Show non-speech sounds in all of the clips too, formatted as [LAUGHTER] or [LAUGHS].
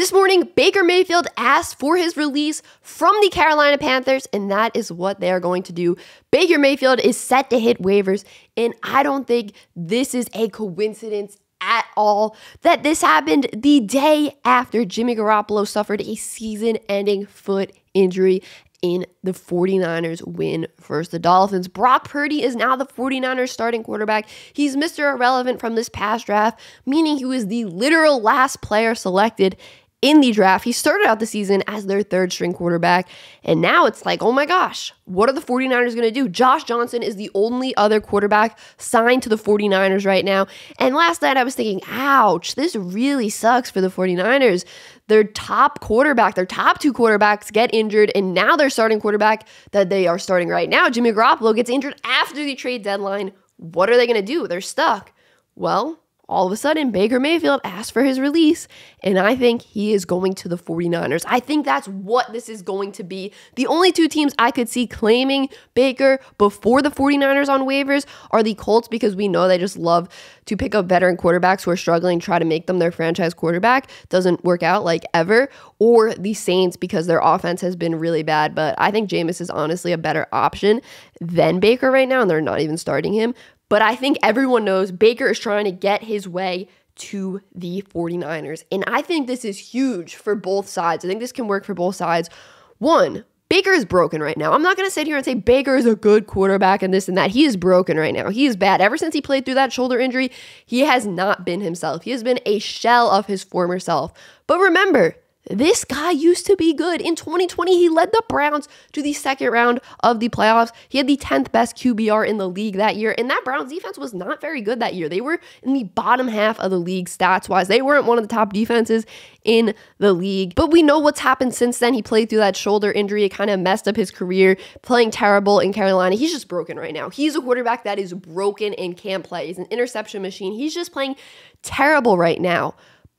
This morning, Baker Mayfield asked for his release from the Carolina Panthers, and that is what they are going to do. Baker Mayfield is set to hit waivers, and I don't think this is a coincidence at all that this happened the day after Jimmy Garoppolo suffered a season ending foot injury in the 49ers win versus the Dolphins. Brock Purdy is now the 49ers starting quarterback. He's Mr. Irrelevant from this past draft, meaning he was the literal last player selected in the draft. He started out the season as their third string quarterback. And now it's like, oh my gosh, what are the 49ers going to do? Josh Johnson is the only other quarterback signed to the 49ers right now. And last night I was thinking, ouch, this really sucks for the 49ers. Their top quarterback, their top two quarterbacks get injured. And now their starting quarterback that they are starting right now, Jimmy Garoppolo, gets injured after the trade deadline. What are they going to do? They're stuck. Well, all of a sudden Baker Mayfield asked for his release, and I think he is going to the 49ers. I think that's what this is going to be. The only two teams I could see claiming Baker before the 49ers on waivers are the Colts because we know they just love to pick up veteran quarterbacks who are struggling, try to make them their franchise quarterback. Doesn't work out like ever. Or the Saints because their offense has been really bad. But I think Jameis is honestly a better option than Baker right now, and they're not even starting him. But I think everyone knows Baker is trying to get his way to the 49ers. And I think this is huge for both sides. I think this can work for both sides. One, Baker is broken right now. I'm not going to sit here and say Baker is a good quarterback and this and that. He is broken right now. He is bad. Ever since he played through that shoulder injury, he has not been himself. He has been a shell of his former self. But remember, this guy used to be good. In 2020, he led the Browns to the second round of the playoffs. He had the 10th best QBR in the league that year, and that Browns defense was not very good that year. They were in the bottom half of the league stats wise. They weren't one of the top defenses in the league. But we know what's happened since then. He played through that shoulder injury. It kind of messed up his career, playing terrible in Carolina. He's just broken right now. He's a quarterback that is broken and can't play. He's an interception machine. He's just playing terrible right now.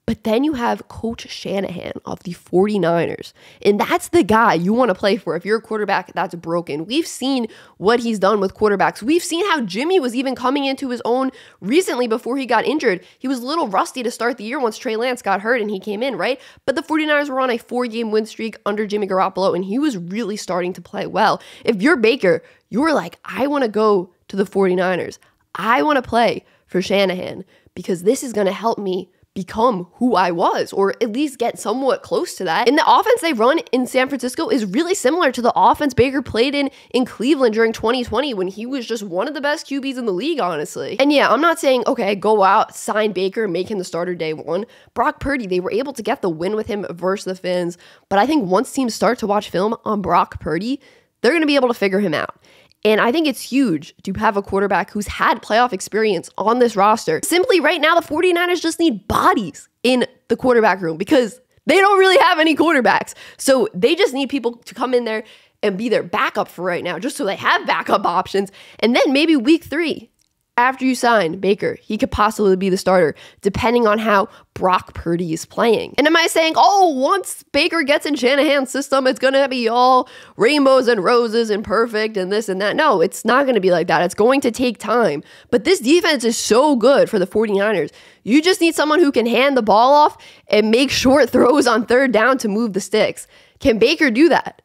But then you have Coach Shanahan of the 49ers. And that's the guy you want to play for if you're a quarterback that's broken. We've seen what he's done with quarterbacks. We've seen how Jimmy was even coming into his own recently before he got injured. He was a little rusty to start the year once Trey Lance got hurt and he came in, right? But the 49ers were on a four game win streak under Jimmy Garoppolo and he was really starting to play well. If you're Baker, you're like, I want to go to the 49ers. I want to play for Shanahan because this is going to help me become who I was, or at least get somewhat close to that. And the offense they run in San Francisco is really similar to the offense Baker played in in Cleveland during 2020 when he was just one of the best QBs in the league, honestly. And yeah, I'm not saying, okay, go out, sign Baker, make him the starter day one. Brock Purdy, they were able to get the win with him versus the Fins. But I think once teams start to watch film on Brock Purdy, they're going to be able to figure him out. And I think it's huge to have a quarterback who's had playoff experience on this roster. Simply right now, the 49ers just need bodies in the quarterback room because they don't really have any quarterbacks. So they just need people to come in there and be their backup for right now, just so they have backup options. And then maybe week three, after you sign Baker, he could possibly be the starter, depending on how Brock Purdy is playing. And am I saying, oh, once Baker gets in Shanahan's system, it's going to be all rainbows and roses and perfect and this and that? No, it's not going to be like that. It's going to take time. But this defense is so good for the 49ers. You just need someone who can hand the ball off and make short [LAUGHS] throws on third down to move the sticks. Can Baker do that?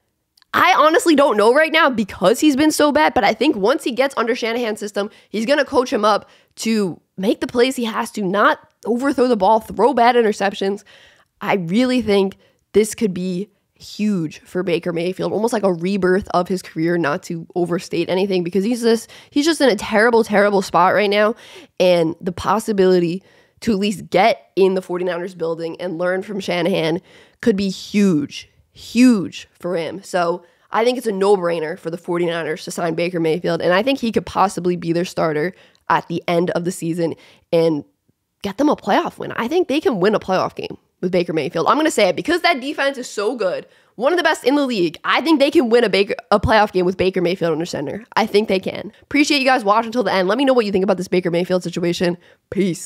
I honestly don't know right now because he's been so bad, but I think once he gets under Shanahan's system, he's going to coach him up to make the plays he has to, not overthrow the ball, throw bad interceptions. I really think this could be huge for Baker Mayfield, almost like a rebirth of his career, not to overstate anything because he's just he's just in a terrible terrible spot right now and the possibility to at least get in the 49ers building and learn from Shanahan could be huge huge for him. So I think it's a no brainer for the 49ers to sign Baker Mayfield. And I think he could possibly be their starter at the end of the season and get them a playoff win. I think they can win a playoff game with Baker Mayfield. I'm going to say it because that defense is so good. One of the best in the league. I think they can win a Baker a playoff game with Baker Mayfield under center. I think they can. Appreciate you guys watching until the end. Let me know what you think about this Baker Mayfield situation. Peace.